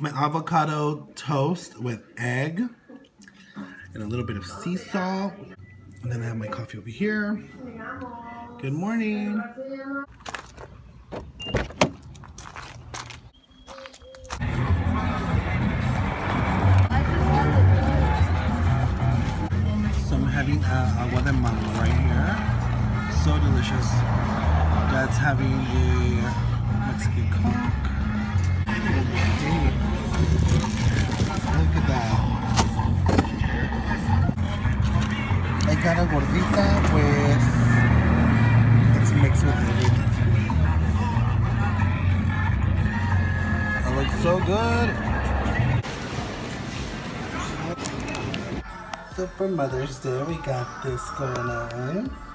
My avocado toast with egg and a little bit of sea salt. And then I have my coffee over here. Good morning. Having uh, agua de right here. So delicious. Dad's having a Mexican Coke. Look at that. I got a gordita with, it's mixed with everything. It looks so good. So for Mother's Day, we got this going on.